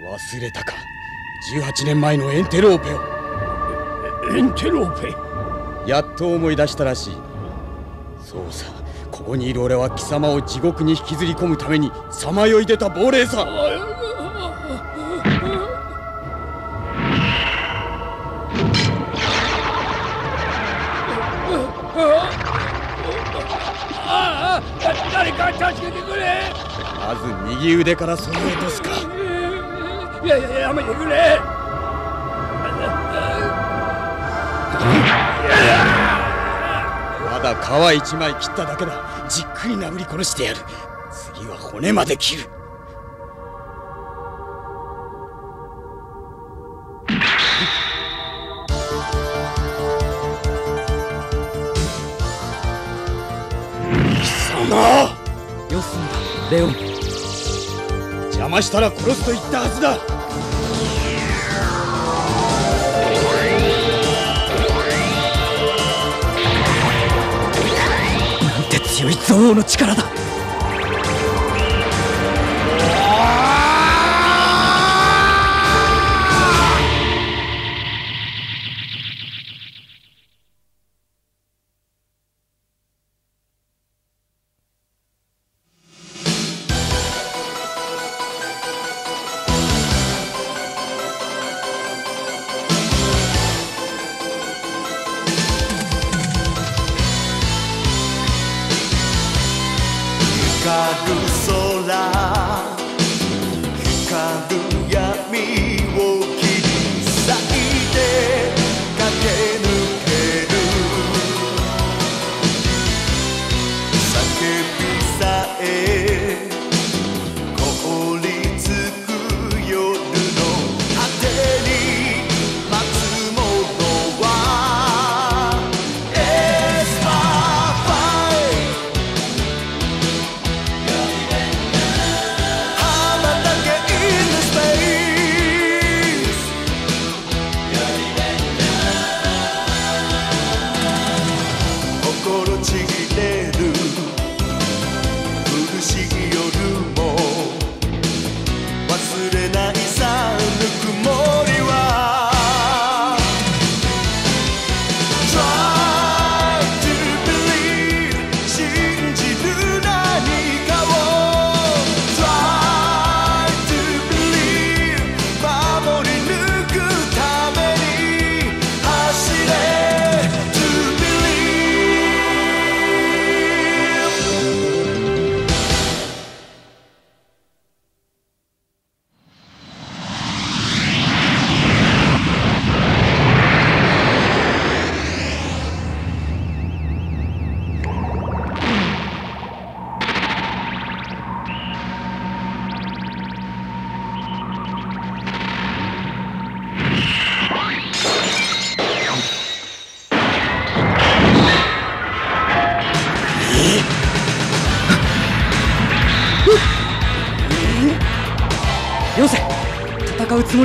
忘れたか。18年前のエンテローペを。エンテローペ？やっと思い出したらしい。そうさ。ここにいる俺は貴様を地獄に引きずり込むためにさまよい出た亡霊さああ誰か助けてくれまず右腕からそれ落とすかいやいややめてくれ。まだ皮一枚切っただけだ。じっくり殴り殺してやる。次は骨まで切る。貴様。よすんだレオン邪魔したら殺すと言ったはずだ。なんて強い憎悪の力だ。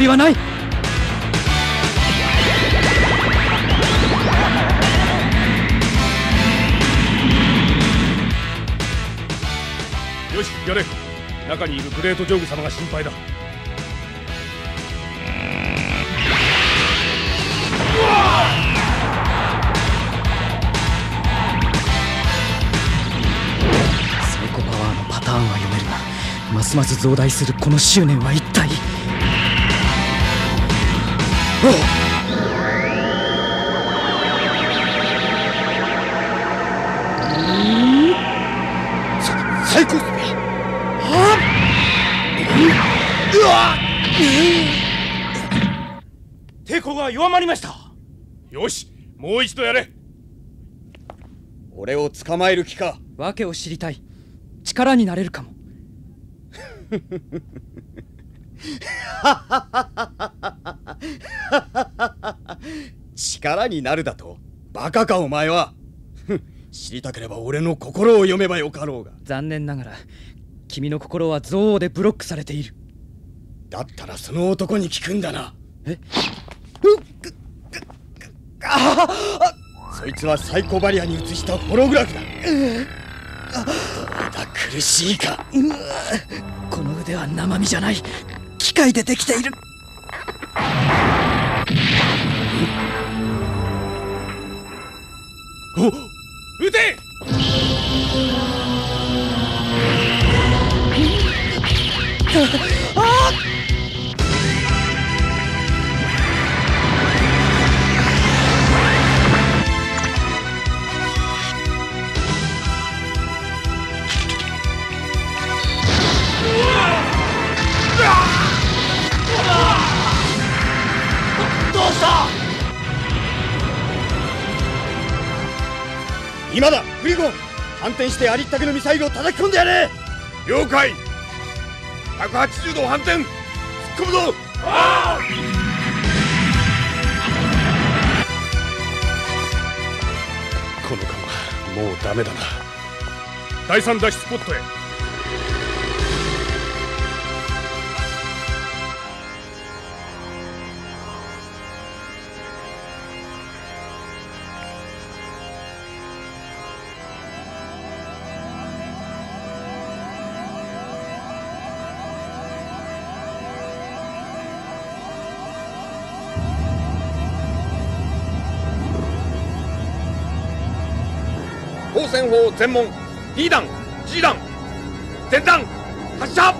りはない。よしやれ。中にいるグレートジョーグ様が心配だ。サイコパワーのパターンは読めるがますます増大するこの執念は一体サイコスペ抵抗が弱まりましたよしもう一度やれ俺を捕まえる気か訳を知りたい力になれるかも力になるだとバカかお前は。知りたければ俺の心を読めばよかろうが。残念ながら君の心は憎悪でブロックされている。だったらその男に聞くんだな。え？そいつはサイコバリアに映したホログラフだ。どうだ苦しいか。この腕は生身じゃない。機械でできているお撃て！今だ。グリゴン反転してありったけのミサイルを叩き込んでやれ。了解。180度反転。突っ込むぞ。この釜もうダメだな。第三脱出スポットへ戦法全門 D 弾 G 弾全弾発射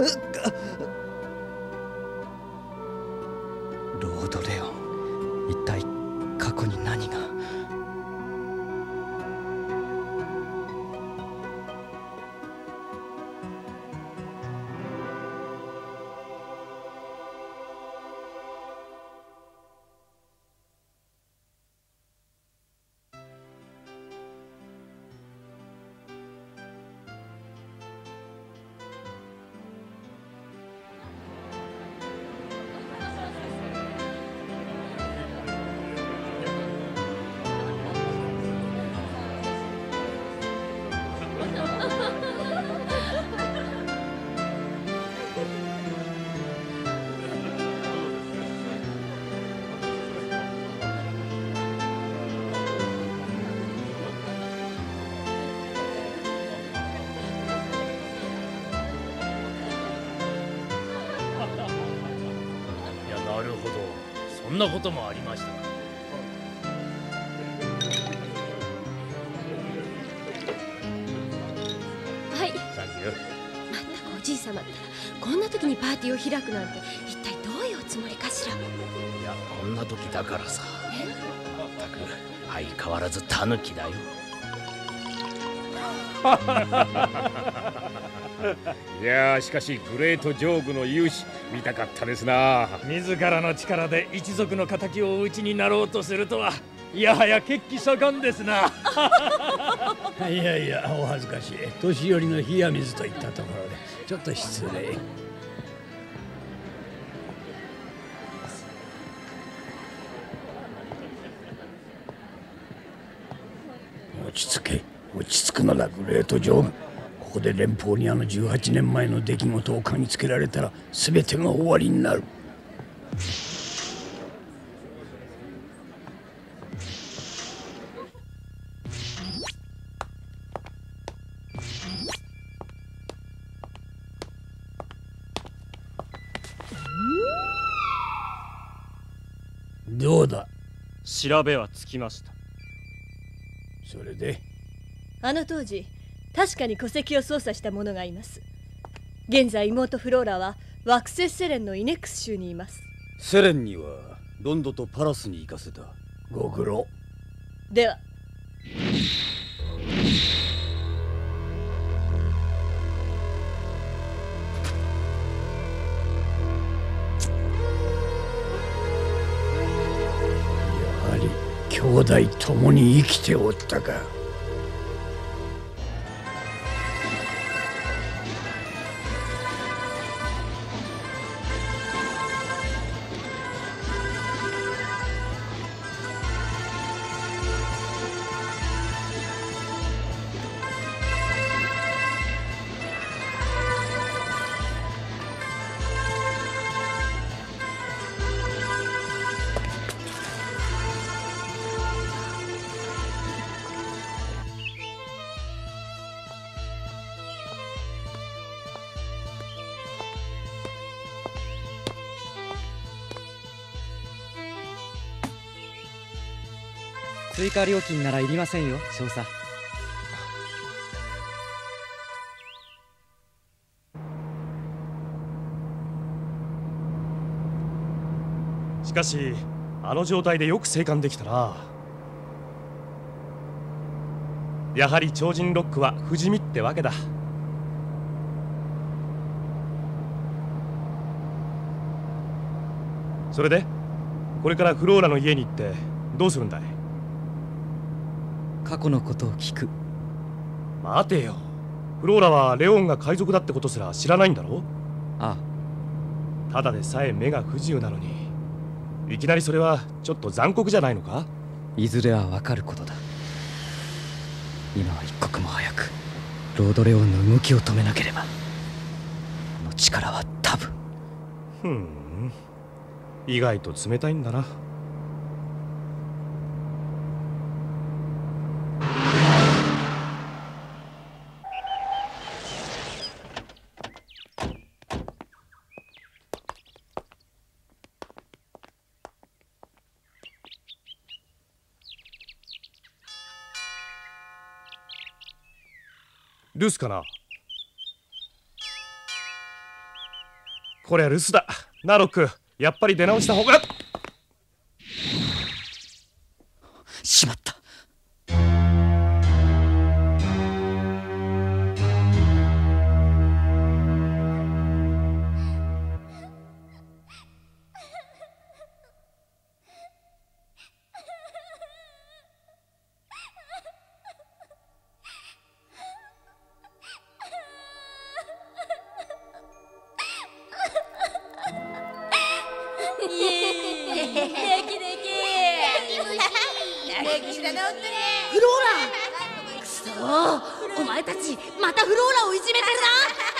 ロなこともありました。かはい。サンキューまったくおじい様ったらこんな時にパーティーを開くなんて一体どういうおつもりかしら。いやこんな時だからさ。まったく相変わらずタヌキだよ。いやーしかしグレートジョーグの勇姿見たかったですな。自らの力で一族の敵をお討ちになろうとするとはいやはや血気盛んですな。いやいやお恥ずかしい。年寄りの冷や水といったところでちょっと失礼。落ち着け。落ち着くのだグレート・ジョーブここで連邦にあの18年前の出来事を嗅ぎつけられたら全てが終わりになる。どうだ？調べはつきました。それで？あの当時確かに戸籍を操作した者がいます。現在妹フローラは惑星セレンのイネックス州にいます。セレンにはロンドとパラスに行かせた。ご苦労。では。やはり兄弟ともに生きておったか加料金ならいりませんよ少佐しかしあの状態でよく生還できたな。やはり超人ロックは不死身ってわけだ。それでこれからフローラの家に行ってどうするんだい？過去のことを聞く。待てよ。フローラはレオンが海賊だってことすら知らないんだろ？ああ。ただでさえ目が不自由なのに。いきなりそれはちょっと残酷じゃないのか？いずれはわかることだ。今は一刻も早くロードレオンの動きを止めなければ。この力は多分。ふん。意外と冷たいんだな留守かな？こりゃ留守だ。ナロックやっぱり出直した方が。フローラくそお前たちまたフローラをいじめてるな。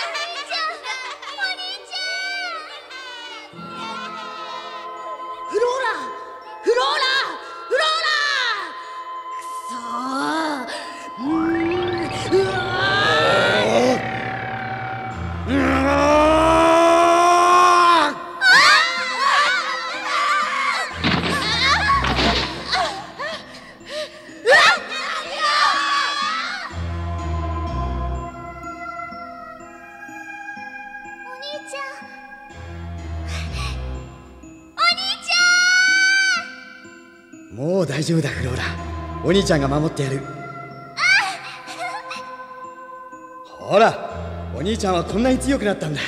兄ちゃんが守ってやる。ほらお兄ちゃんはこんなに強くなったんだ。よ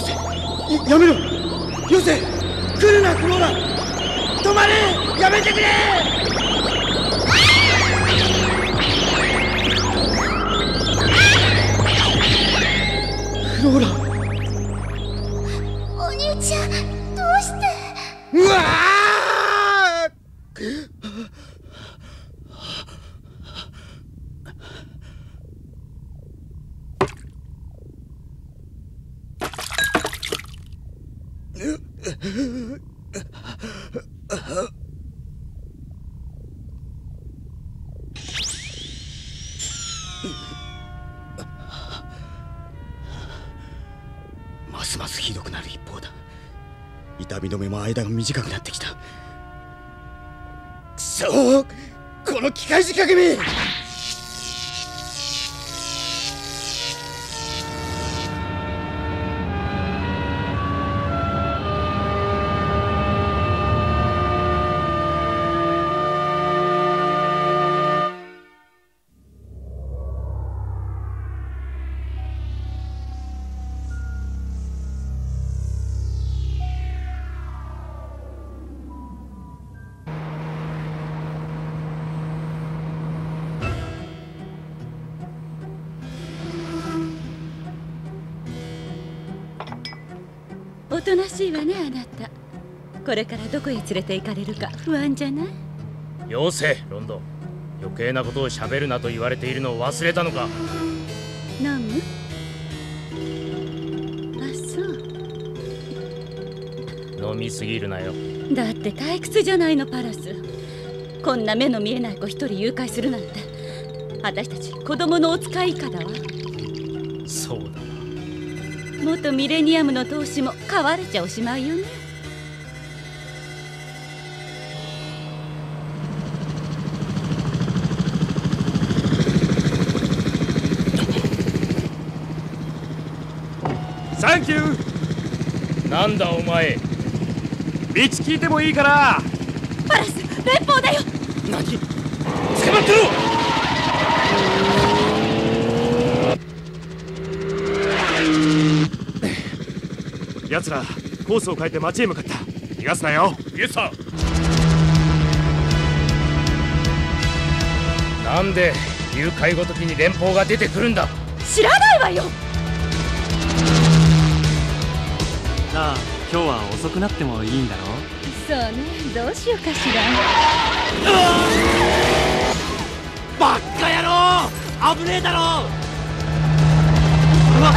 せややめろ。よせ来るなフローラ止まれやめてくれ。フローラ。お兄ちゃんどうして？うわそうこの機械仕掛けめこれからどこへ連れて行かれるか不安じゃない？よせロンド余計なことを喋るなと言われているのを忘れたのか。飲むあそう。飲みすぎるなよ。だって退屈じゃないのパラス。こんな目の見えない子一人誘拐するなんて。私たち子供のお使い以下だわ。そうだ元ミレニアムの投資も買われちゃおしまいよねサンキューなんだお前。道聞いてもいいから。パラス連邦だよ。何捕まってろ。奴らコースを変えて町へ向かった。逃がすなよ。イエスさなんで誘拐ごときに連邦が出てくるんだ。知らないわよなあ今日は遅くなってもいいんだろそうね。どうしようかしら。バッカ野郎！危ねえだろ！あ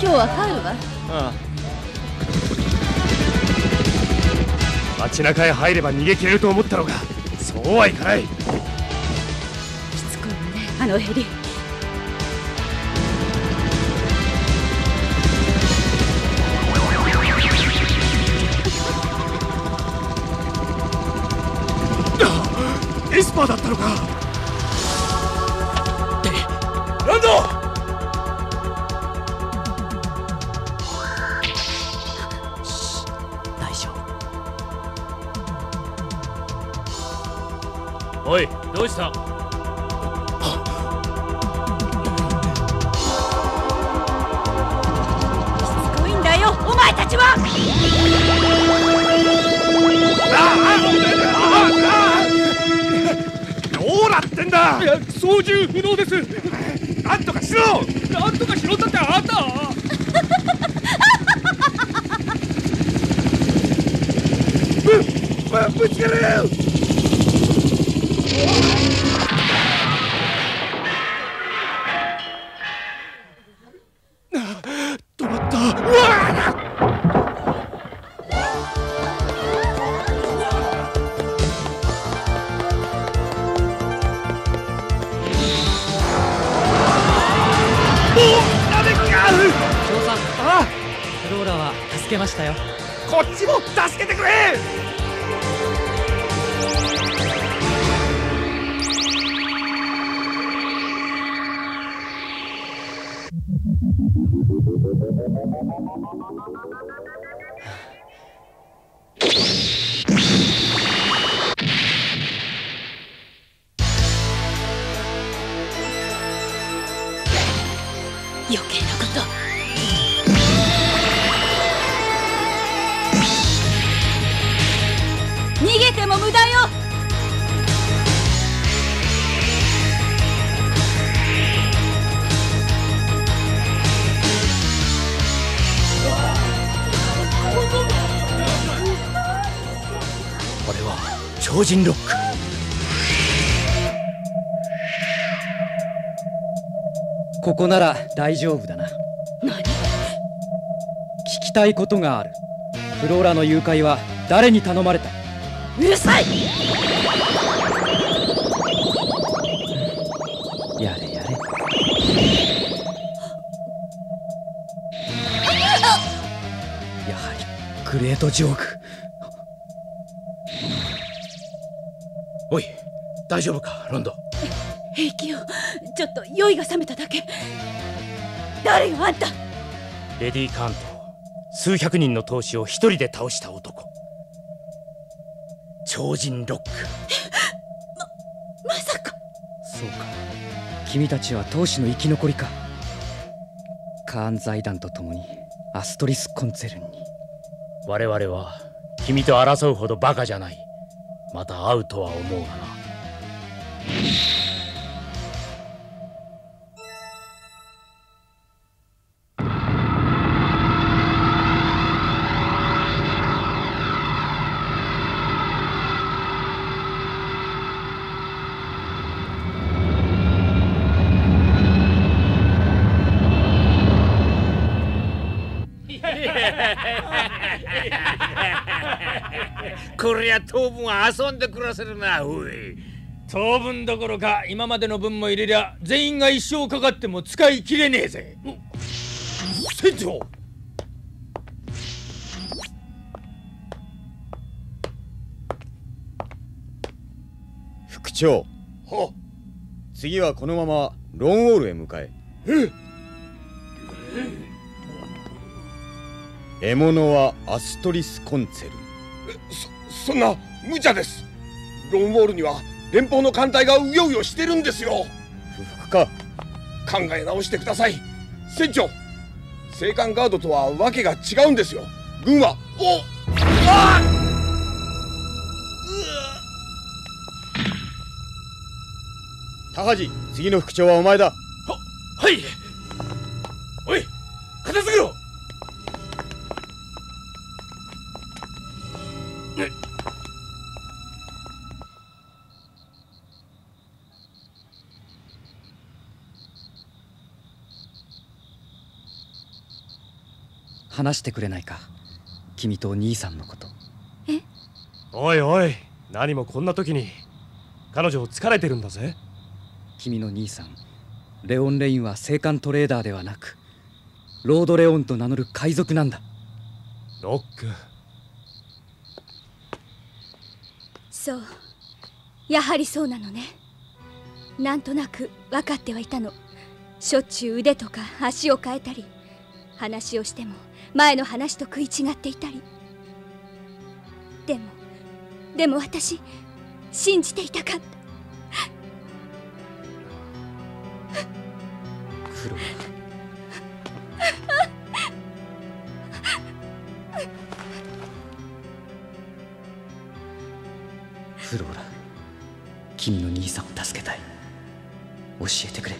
今日は帰るわああ街中へ入れば逃げ切れると思ったのがそうはいかないしつこいわねあのヘリパーだったのか。ロンド！大丈夫。おいどうした？しつこいんだよ。お前たちはなってんだ。いや操縦不能です。なんとかしろ。なんとかしろったってあんた。ぶぶつかる助けましたよ。こっちも助けてくれ！超人ロック。ここなら大丈夫だな。何？聞きたいことがある。フローラの誘拐は誰に頼まれた？うるさい！やれやれ。やはりグレートジョーク大丈夫かロンド平気よちょっと酔いが覚めただけ。誰よあんた？レディー・カーンと数百人の闘士を一人で倒した男。超人ロック。まさか。そうか。君たちは闘士の生き残りか。カーン財団と共にアストリス・コンツェルンに。我々は君と争うほどバカじゃない。また会うとは思うがなこりゃ当分遊んで暮らせるなおい。当分どころか今までの分も入れりゃ全員が一生かかっても使い切れねえぜ。船長。副長。は次はこのままロンウォールへ向かえ。え獲物はアストリス・コンツェル。そそんな無茶です。ロンウォールには連邦の艦隊がうようよしてるんですよ。不服か。考え直してください。船長青函ガードとはわけが違うんですよ。軍はおあ高地次の副長はお前だ。はい。おい片付けろ話してくれないか？君とお兄さんのこと。おいおい何もこんな時に。彼女疲れてるんだぜ。君の兄さんレオン・レインは青函トレーダーではなくロード・レオンと名乗る海賊なんだ。ロック。そう。やはりそうなのね。なんとなく分かってはいたの。しょっちゅう腕とか足を変えたり話をしても前の話と食い違っていたり。でもでも私信じていたかった。フロフローラ君の兄さんを助けたい。教えてくれ。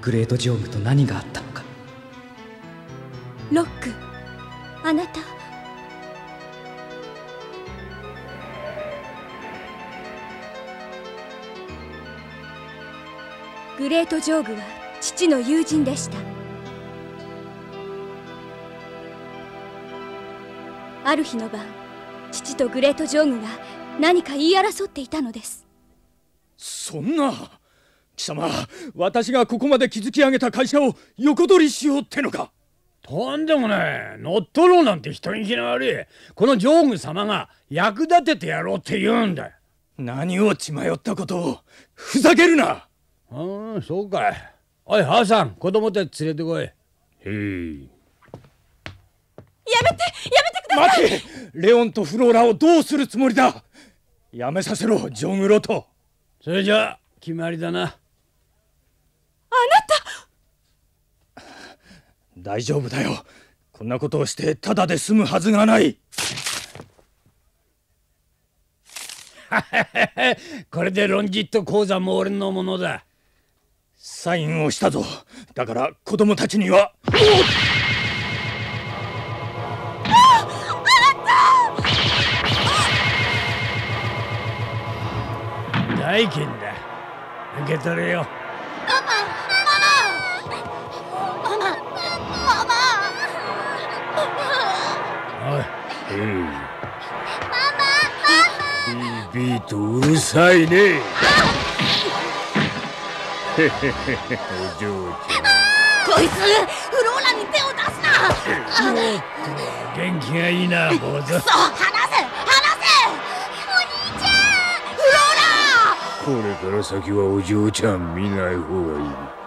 グレートジョームと何があったグレートジョーグは父の友人でした。ある日の晩父とグレートジョーグが何か言い争っていたのです。そんな貴様私がここまで築き上げた会社を横取りしようってのか。とんでもない。乗っ取ろうなんて人聞きの悪い。このジョーグ様が役立ててやろうって言うんだ何を血迷ったことを。ふざけるなああそうかい。おいハーさん子供たち連れてこい。へい。やめてやめてください。待て。レオンとフローラをどうするつもりだ。やめさせろジョングロと。それじゃ決まりだな。あなた。大丈夫だよ。こんなことをしてただで済むはずがない。これでロンジット鉱山も俺のものだサインをしたぞ。だから子供たちには。代金だ受け取れよビービとうるさいねお嬢ちゃん。こいつフローラに手を出すな元気がいいな坊主。くそ離せ離せ。お兄ちゃん。フローラこれから先はお嬢ちゃん見ない方がいい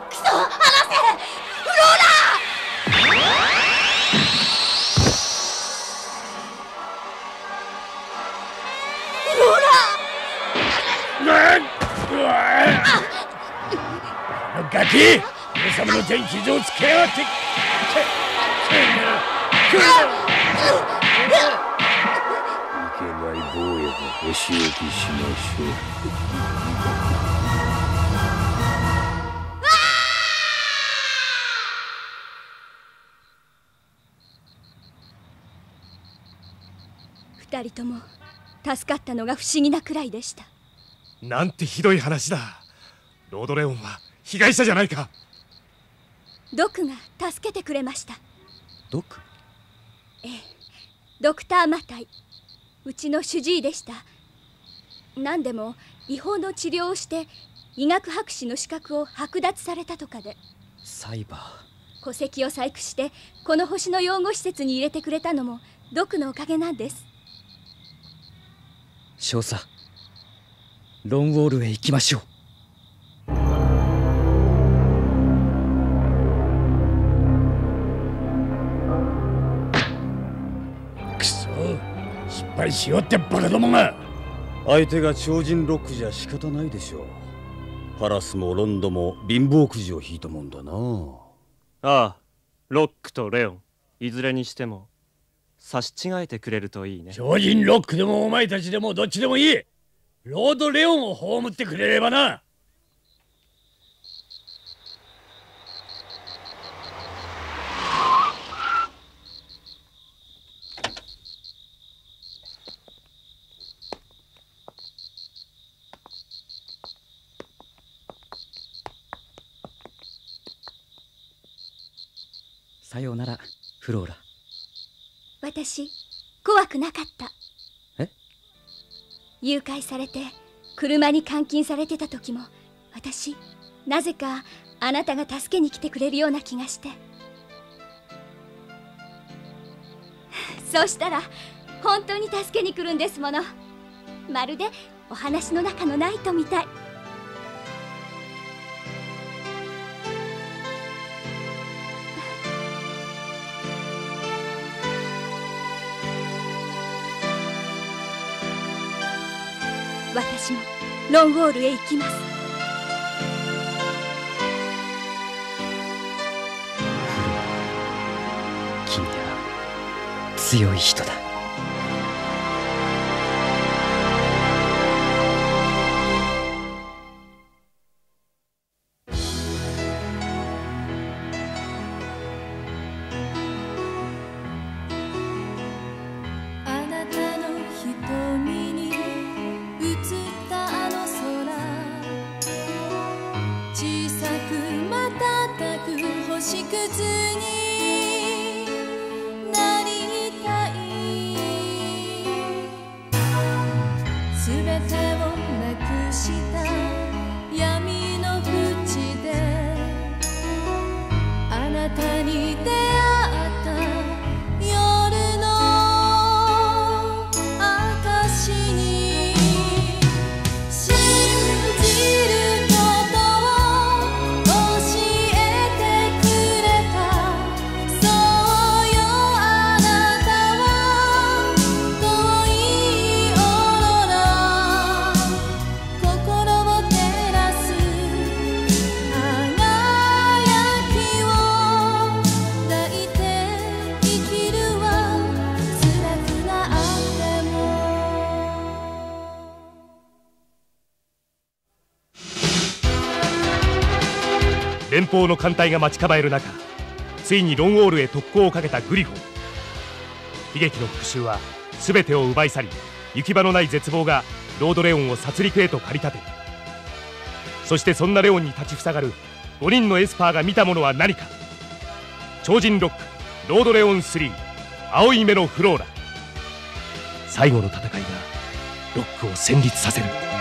ラガキ俺様の手に傷をつけやがっていけない坊やがお仕置きしましょう二人とも助かったのが不思議なくらいでした。なんてひどい話だ。ロードレオンは被害者じゃないか。ドクが助けてくれました。ドク？ええ。ドクター・マタイ。うちの主治医でした。何でも違法の治療をして医学博士の資格を剥奪されたとかで。サイバー。戸籍を細工してこの星の養護施設に入れてくれたのも毒のおかげなんです。少佐ロンウォールへ行きましょう失敗しようってバカどもが。相手が超人ロックじゃ仕方ないでしょう。パラスもロンドも貧乏くじを引いたもんだな。ああロックとレオン。いずれにしても差し違えてくれるといいね。超人ロックでもお前たちでもどっちでもいい。ロードレオンを葬ってくれればなさようならフローラ。私怖くなかった。え？誘拐されて車に監禁されてた時も私なぜかあなたが助けに来てくれるような気がして。そうしたら本当に助けに来るんですもの。まるでお話の中のナイトみたいロンウォールへ行きます。君は強い人だ。連邦の艦隊が待ち構える中ついにロンウォールへ特攻をかけたグリフォン。悲劇の復讐は全てを奪い去り行き場のない絶望がロードレオンを殺戮へと駆り立てる。そしてそんなレオンに立ちふさがる5人のエスパーが見たものは何か。超人ロックロードレオン3青い目のフローラ。最後の戦いがロックを戦慄させる。